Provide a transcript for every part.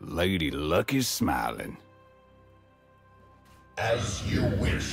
Lady Luck is smiling. As you wish.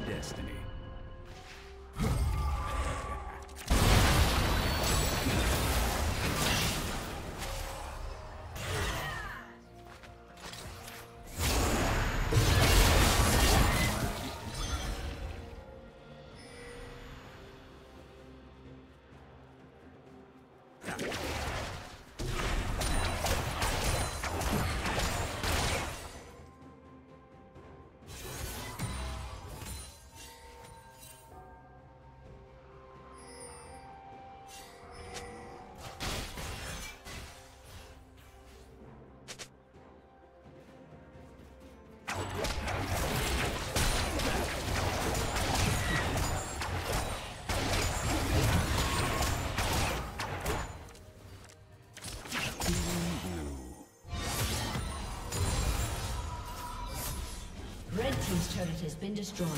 Destiny. Has been destroyed.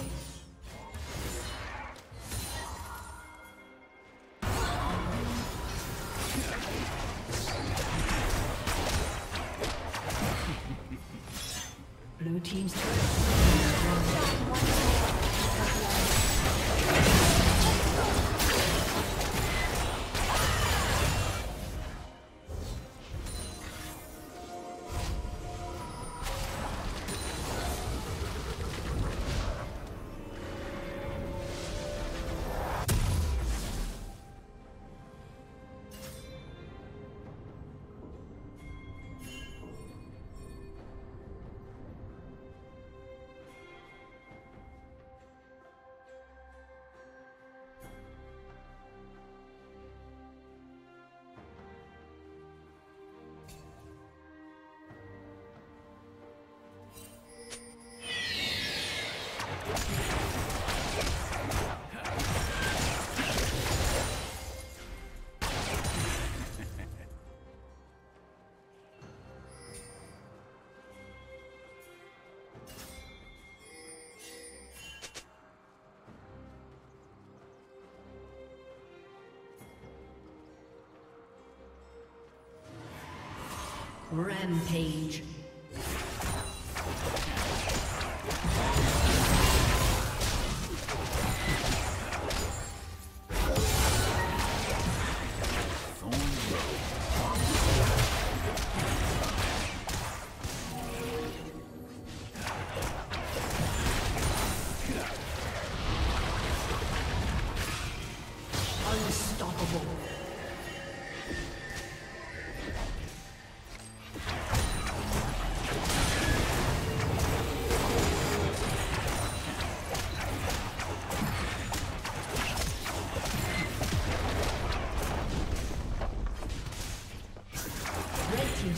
Rampage.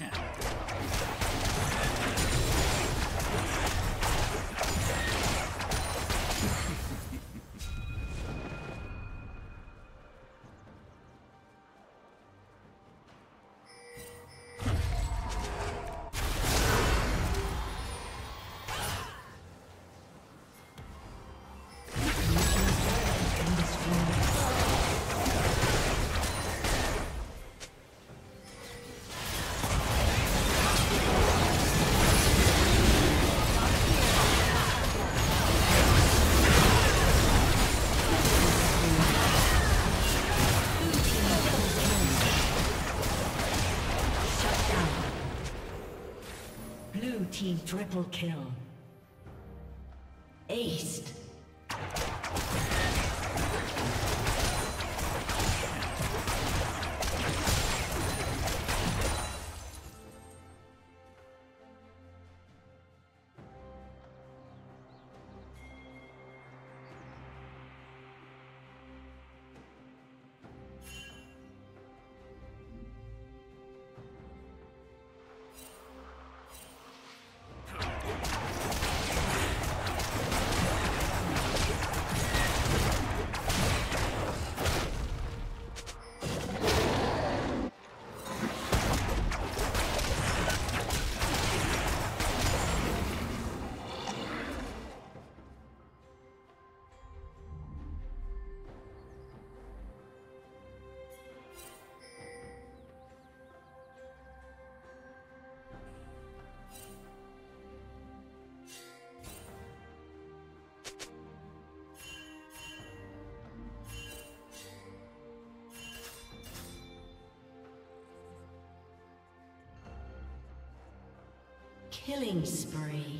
Yeah. Blue team triple kill. Aced. Killing spree.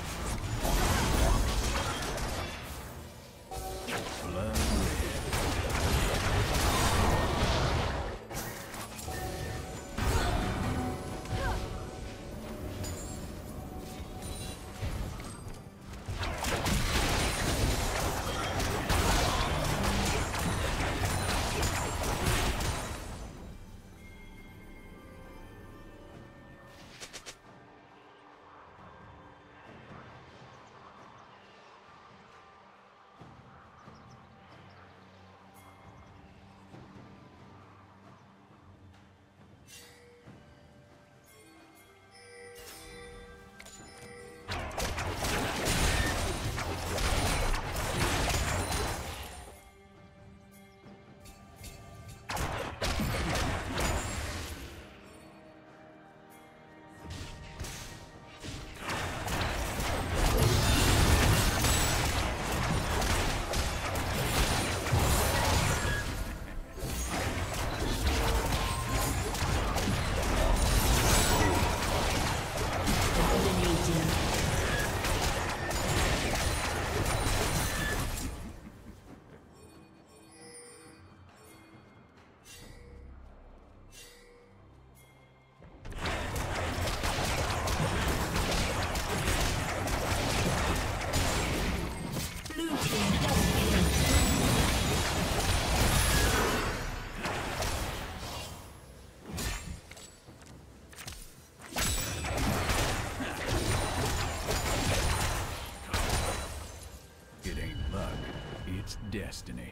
Destiny.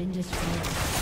been destroyed.